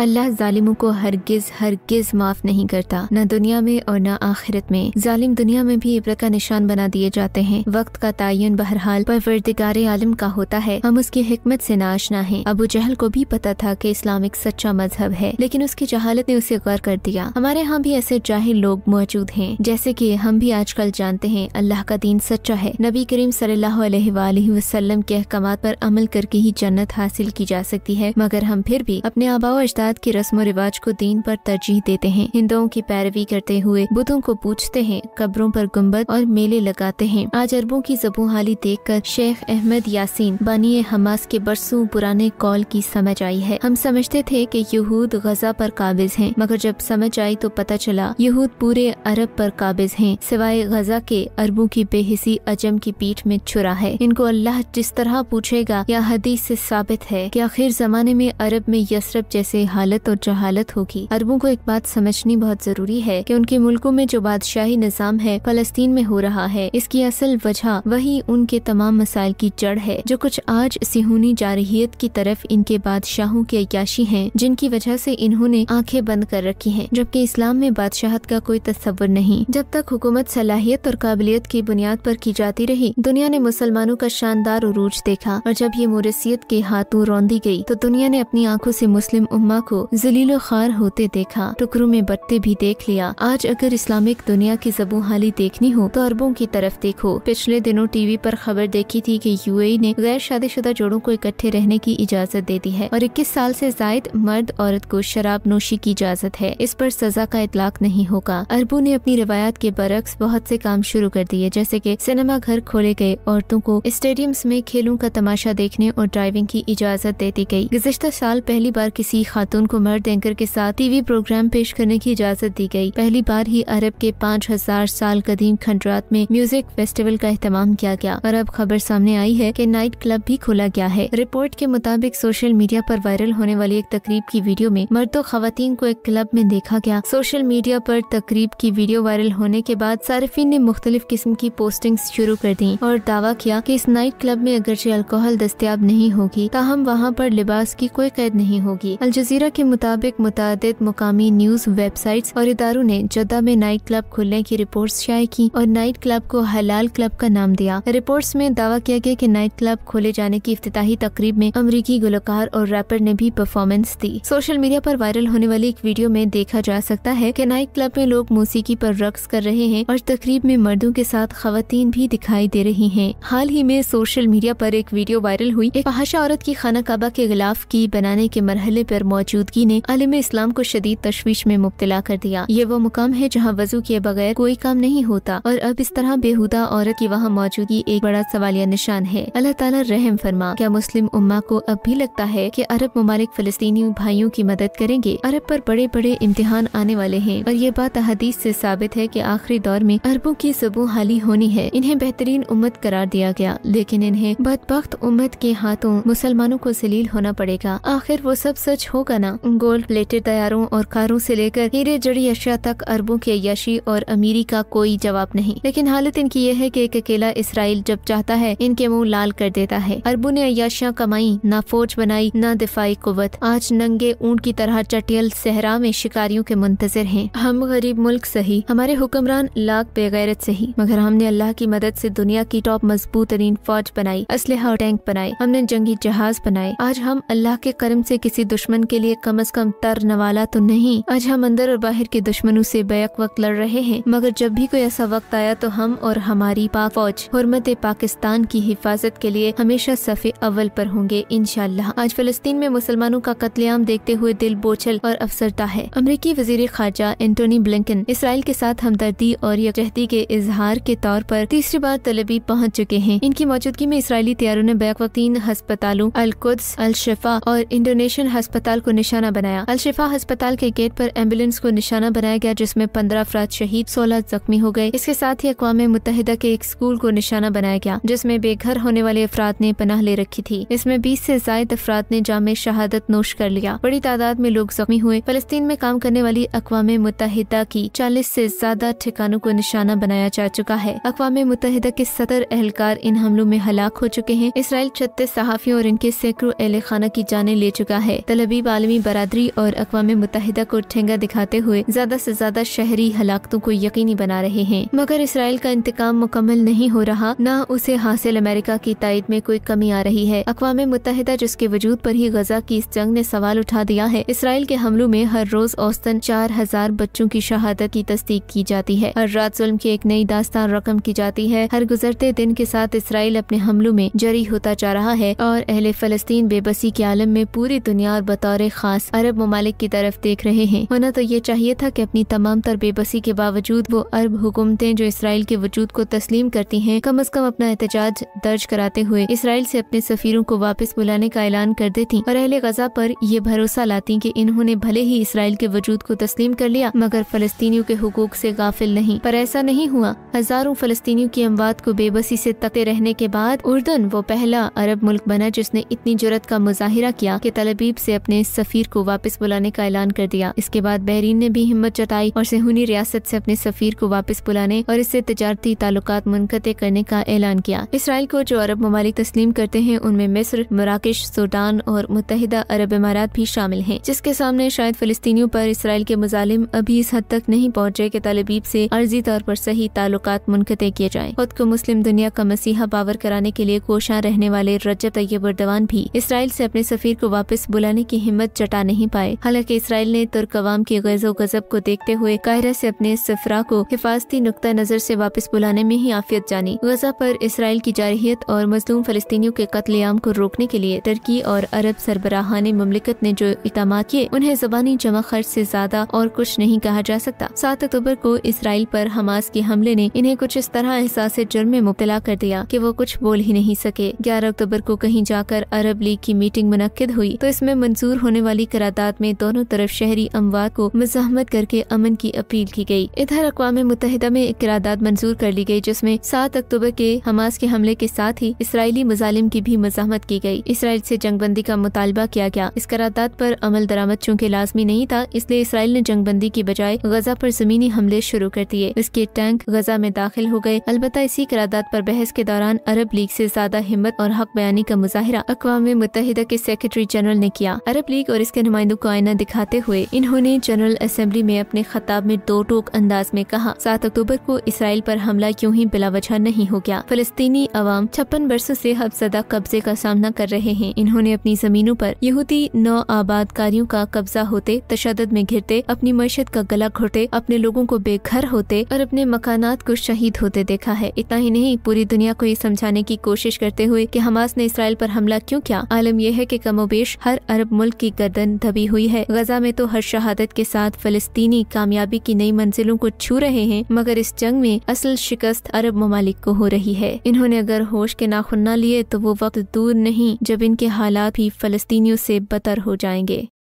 اللہ ظالموں کو ہرگز ہرگز معاف نہیں کرتا، نہ دنیا میں اور نہ آخرت میں۔ ظالم دنیا میں بھی عبرت کا نشان بنا دیے جاتے ہیں۔ وقت کا تعین بہرحال پروردگار عالم کا ہوتا ہے۔ ہم اس کی حکمت سے ناشنا ہیں۔ ابو جہل کو بھی پتا تھا کہ اسلام ایک سچا مذہب ہے، لیکن اس کی جہالت نے اسے غور کر دیا۔ ہمارے ہاں بھی ایسے جاہل لوگ موجود ہیں، جیسے کہ ہم بھی آج کل جانتے ہیں، اللہ کا دین سچا ہے۔ نبی کریم صلی اللہ علیہ وآلہ وسلم کے احکامات پر عمل کر کے ہی جنت حاصل کی جا سکتی ہے، مگر ہم پھر بھی اپنے آبا و اجداد کی رسم و رواج کو دین پر ترجیح دیتے ہیں۔ ہندوؤں کی پیروی کرتے ہوئے بدھوں کو پوچھتے ہیں، قبروں پر گنبد اور میلے لگاتے ہیں۔ آج اربوں کی زبوں حالی دیکھ کر شیخ احمد یاسین بانی حماس کے برسوں پرانے کال کی سمجھ آئی ہے۔ ہم سمجھتے تھے کہ یہود غزہ پر قابض ہیں، مگر جب سمجھ آئی تو پتہ چلا، یہود پورے عرب پر قابض ہیں۔ سوائے غزہ کے اربوں کی بے حسی اجم کی پیٹھ میں چھرا ہے۔ ان کو اللہ جس طرح پوچھے گا یا حدیث سے ثابت ہے؟ کہ آخر زمانے میں عرب میں یسرب جیسے حالت اور جہالت ہوگی۔ اربوں کو ایک بات سمجھنی بہت ضروری ہے کہ ان کے ملکوں میں جو بادشاہی نظام ہے، فلسطین میں ہو رہا ہے۔ اس کی اصل وجہ وہی ان کے تمام مسائل کی جڑ ہے، جو کچھ آج سہونی جارحیت کی طرف ان کے بادشاہوں کے عیاشی ہیں، جن کی وجہ سے انہوں نے آنکھیں بند کر رکھی ہیں۔ جبکہ اسلام میں بادشاہت کا کوئی تصور نہیں۔ جب تک حکومت صلاحیت اور قابلیت کی بنیاد پر کی جاتی رہی، دنیا نے مسلمانوں کا شاندار عروج دیکھا۔ اور جب یہ مورثیت کے ہاتھوں روندی گئی، تو دنیا نے اپنی آنکھوں سے مسلم اما کو ذلیل و خار ہوتے دیکھا، ٹکروں میں بٹتے بھی دیکھ لیا۔ آج اگر اسلامک دنیا کی زبوں حالی دیکھنی ہو تو اربوں کی طرف دیکھو۔ پچھلے دنوں ٹی وی پر خبر دیکھی تھی کہ یو اے نے غیر شادی شدہ جوڑوں کو اکٹھے رہنے کی اجازت دے دی ہے اور اکیس سال سے زائد مرد عورت کو شراب نوشی کی اجازت ہے۔ اس پر سزا کا اطلاق نہیں ہوگا۔ اربوں نے اپنی روایات کے برعکس بہت سے کام شروع کر دیے، جیسے کہ سنیما گھر کھولے گئے، عورتوں کو اسٹیڈیمز میں کھیلوں کا تماشا دیکھنے اور ڈرائیونگ کی اجازت دیتی گئی۔ گزشتہ سال پہلی بار کسی خاتون کو مرد اینکر کے ساتھ ٹی وی پروگرام پیش کرنے کی اجازت دی گئی۔ پہلی بار ہی عرب کے پانچ ہزار سال قدیم کھنڈرات میں میوزک فیسٹیول کا اہتمام کیا گیا۔ اور اب خبر سامنے آئی ہے کہ نائٹ کلب بھی کھولا گیا ہے۔ رپورٹ کے مطابق سوشل میڈیا پر وائرل ہونے والی ایک تقریب کی ویڈیو میں مرد و خواتین کو ایک کلب میں دیکھا گیا۔ سوشل میڈیا پر تقریب کی ویڈیو وائرل ہونے کے بعد صارفین نے مختلف قسم کی پوسٹنگ شروع کر دی اور دعویٰ کیا کہ اس نائٹ کلب میں اگرچہ الکوہل دستیاب نہیں ہوگی، تاہم وہاں پر لباس کی کوئی قید نہیں ہوگی۔ الجزیرہ کے مطابق متعدد مقامی نیوز ویب سائٹس اور اداروں نے جدہ میں نائٹ کلب کھلنے کی رپورٹس شائع کی اور نائٹ کلب کو حلال کلب کا نام دیا۔ رپورٹس میں دعویٰ کیا گیا کہ نائٹ کلب کھولے جانے کی افتتاحی تقریب میں امریکی گلوکار اور ریپر نے بھی پرفارمنس دی۔ سوشل میڈیا پر وائرل ہونے والی ایک ویڈیو میں دیکھا جا سکتا ہے کہ نائٹ کلب میں لوگ موسیقی پر رقص کر رہے ہیں اور تقریب میں مردوں کے ساتھ خواتین بھی دکھائی دے رہی ہیں۔ حال ہی میں سوشل میڈیا پر ایک ویڈیو وائرل ہوئی۔ ایک فحاشہ عورت کی خانہ کعبہ کے غلاف کی بنانے کے مرحلے پر موجود موجودگی نے عالم اسلام کو شدید تشویش میں مبتلا کر دیا۔ یہ وہ مقام ہے جہاں وضو کیے بغیر کوئی کام نہیں ہوتا اور اب اس طرح بےحدہ عورت کی وہاں موجودگی ایک بڑا سوالیہ نشان ہے۔ اللہ تعالیٰ رحم فرما۔ کیا مسلم اما کو اب بھی لگتا ہے کہ عرب ممالک فلسطینی بھائیوں کی مدد کریں گے؟ عرب پر بڑے بڑے امتحان آنے والے ہیں اور یہ بات حدیث سے ثابت ہے کہ آخری دور میں اربوں کی زبوں حالی ہونی ہے۔ انہیں بہترین امت قرار دیا گیا، لیکن انہیں بدبخت امت کے ہاتھوں مسلمانوں کو ذلیل ہونا پڑے گا۔ آخر وہ سب سچ ہوگا نا؟ گولڈ پلیٹڈ تیاروں اور کاروں سے لے کر ہیرے جڑی اشیاء تک اربوں کے عیاشی اور امیری کا کوئی جواب نہیں۔ لیکن حالت ان کی یہ ہے کہ ایک اکیلا اسرائیل جب چاہتا ہے، ان کے منہ لال کر دیتا ہے۔ اربوں نے عیاشیاں کمائی نہ فوج بنائی، نہ دفاعی قوت۔ آج ننگے اونٹ کی طرح چٹیل صحرا میں شکاریوں کے منتظر ہیں۔ ہم غریب ملک سہی ہمارے حکمران لاکھ بغیرت سہی مگر ہم نے اللہ کی مدد سے دنیا کی ٹاپ مضبوط ترین فوج بنائی، اسلحہ اور ٹینک بنائے۔ ہم نے جنگی جہاز بنائے۔ آج ہم اللہ کے کرم سے کسی دشمن کے لیے کم از کم تر نوالا تو نہیں۔ آج ہم اندر اور باہر کے دشمنوں سے بیک وقت لڑ رہے ہیں، مگر جب بھی کوئی ایسا وقت آیا تو ہم اور ہماری پاک فوج، حرمت پاکستان کی حفاظت کے لیے ہمیشہ صف اول پر ہوں گے، انشاءاللہ۔ آج فلسطین میں مسلمانوں کا قتل عام دیکھتے ہوئے دل بوچھل اور افسردہ ہے۔ امریکی وزیر خارجہ اینٹونی بلنکن اسرائیل کے ساتھ ہمدردی اور یکجہتی کے اظہار کے طور پر تیسری بار طلبی پہنچ چکے ہیں۔ ان کی موجودگی میں اسرائیلی طیاروں نے بیک وقت تین ہسپتالوں، القدس الشفا اور انڈونیشین ہسپتال کو نشانہ بنایا۔ الشفا ہسپتال کے گیٹ پر ایمبولینس کو نشانہ بنایا گیا، جس میں پندرہ افراد شہید، سولہ زخمی ہو گئے۔ اس کے ساتھ ہی اقوام متحدہ کے ایک اسکول کو نشانہ بنایا گیا، جس میں بے گھر ہونے والے افراد نے پناہ لے رکھی تھی۔ اس میں بیس سے زائد افراد نے جامع شہادت نوش کر لیا۔ بڑی تعداد میں لوگ زخمی ہوئے۔ فلسطین میں کام کرنے والی اقوام متحدہ کی چالیس سے زیادہ ٹھکانوں کو نشانہ بنایا جا چکا ہے۔ اقوام متحدہ کے ستر اہلکار ان حملوں میں ہلاک ہو چکے ہیں۔ اسرائیل چھتیس صحافیوں اور ان کے سینکڑوں اہل خانہ کی جانیں لے چکا ہے۔ طلبی عالمی عالمی برادری اور اقوام متحدہ کو ٹھنگا دکھاتے ہوئے زیادہ سے زیادہ شہری ہلاکتوں کو یقینی بنا رہے ہیں۔ مگر اسرائیل کا انتقام مکمل نہیں ہو رہا، نہ اسے حاصل امریکہ کی تائید میں کوئی کمی آ رہی ہے۔ اقوام متحدہ جس کے وجود پر ہی غزہ کی اس جنگ نے سوال اٹھا دیا ہے، اسرائیل کے حملوں میں ہر روز اوسطن چار ہزار بچوں کی شہادت کی تصدیق کی جاتی ہے۔ ہر رات ظلم کی ایک نئی داستان رقم کی جاتی ہے۔ ہر گزرتے دن کے ساتھ اسرائیل اپنے حملوں میں جری ہوتا جا رہا ہے اور اہل فلسطین بے بسی کے عالم میں پوری دنیا اور بطور خاص عرب ممالک کی طرف دیکھ رہے ہیں۔ ہونا تو یہ چاہیے تھا کہ اپنی تمام تر بے بسی کے باوجود وہ عرب حکومتیں جو اسرائیل کے وجود کو تسلیم کرتی ہیں، کم از کم اپنا احتجاج درج کراتے ہوئے اسرائیل سے اپنے سفیروں کو واپس بلانے کا اعلان کر دیتی اور اہل غزہ پر یہ بھروسہ لاتی کہ انہوں نے بھلے ہی اسرائیل کے وجود کو تسلیم کر لیا، مگر فلسطینیوں کے حقوق سے غافل نہیں۔ پر ایسا نہیں ہوا۔ ہزاروں فلسطینیوں کی اموات کو بے بسی سے تکتے رہنے کے بعد اردن وہ پہلا عرب ملک بنا جس نے اتنی جرت کا مظاہرہ کیا کہ تلبیب سے اپنے سفیر سفیر کو واپس بلانے کا اعلان کر دیا۔ اس کے بعد بحرین نے بھی ہمت جتائی اور سہونی ریاست سے اپنے سفیر کو واپس بلانے اور اس سے تجارتی تعلقات منقطع کرنے کا اعلان کیا۔ اسرائیل کو جو عرب ممالک تسلیم کرتے ہیں، ان میں مصر، مراکش، سوڈان اور متحدہ عرب امارات بھی شامل ہیں، جس کے سامنے شاید فلسطینیوں پر اسرائیل کے مظالم ابھی اس حد تک نہیں پہنچے کہ طالبیب سے عرضی طور پر صحیح تعلقات منقطع کیے جائیں۔ خود کو مسلم دنیا کا مسیحا باور کرانے کے لیے کوشاں رہنے والے رجب طیب اردوان بھی اسرائیل سے اپنے سفیر کو واپس بلانے کی ہمت جٹا نہیں پائے۔ حالانکہ اسرائیل نے ترک عوام کی غیظ و غضب کو دیکھتے ہوئے قاہرہ سے اپنے سفرا کو حفاظتی نقطہ نظر سے واپس بلانے میں ہی عافیت جانی۔ غزہ پر اسرائیل کی جارحیت اور مظلوم فلسطینیوں کے قتل عام کو روکنے کے لیے ترکی اور عرب سربراہان مملکت نے جو اقدامات کیے، انہیں زبانی جمع خرچ سے زیادہ اور کچھ نہیں کہا جا سکتا۔ سات اکتوبر کو اسرائیل پر حماس کے حملے نے انہیں کچھ اس طرح احساس جرم میں مبتلا کر دیا کہ وہ کچھ بول ہی نہیں سکے۔ گیارہ اکتوبر کو کہیں جا کر عرب لیگ کی میٹنگ منعقد ہوئی تو اس میں منظور ہونے والی والی قرارداد میں دونوں طرف شہری اموات کو مزاحمت کر کے امن کی اپیل کی گئی۔ ادھر اقوام متحدہ میں ایک قرارداد منظور کر لی گئی، جس میں سات اکتوبر کے حماس کے حملے کے ساتھ ہی اسرائیلی مظالم کی بھی مزاحمت کی گئی۔ اسرائیل سے جنگ بندی کا مطالبہ کیا گیا۔ اس قرارداد پر عمل درامد چونکہ لازمی نہیں تھا، اس لیے اسرائیل نے جنگ بندی کی بجائے غزہ پر زمینی حملے شروع کر دیے۔ اس کے ٹینک غزہ میں داخل ہو گئے۔ البتہ اسی قرارداد پر بحث کے دوران عرب لیگ سے زیادہ ہمت اور حق بیانی کا مظاہرہ اقوام متحدہ کے سیکرٹری جنرل نے کیا۔ عرب لیگ اور اس کے نمائندوں کو آئینہ دکھاتے ہوئے انہوں نے جنرل اسمبلی میں اپنے خطاب میں دو ٹوک انداز میں کہا، سات اکتوبر کو اسرائیل پر حملہ کیوں ہی بلا وجہ نہیں ہو گیا؟ فلسطینی عوام چھپن برسوں سے حفظدہ قبضے کا سامنا کر رہے ہیں۔ انہوں نے اپنی زمینوں پر یہودی نو آباد کاریوں کا قبضہ ہوتے، تشدد میں گھرتے، اپنی معیشت کا گلا گھوٹے اپنے لوگوں کو بے گھر ہوتے اور اپنے مکانات کو شہید ہوتے دیکھا ہے۔ اتنا ہی نہیں، پوری دنیا کو یہ سمجھانے کی کوشش کرتے ہوئے کہ حماس نے اسرائیل پر حملہ کیوں کیا؟ عالم یہ ہے کہ کم و بیش ہر عرب ملک کی گردن دبی ہوئی ہے۔ غزہ میں تو ہر شہادت کے ساتھ فلسطینی کامیابی کی نئی منزلوں کو چھو رہے ہیں، مگر اس جنگ میں اصل شکست عرب ممالک کو ہو رہی ہے۔ انہوں نے اگر ہوش کے ناخن نہ لیے تو وہ وقت دور نہیں، جب ان کے حالات بھی فلسطینیوں سے بتر ہو جائیں گے۔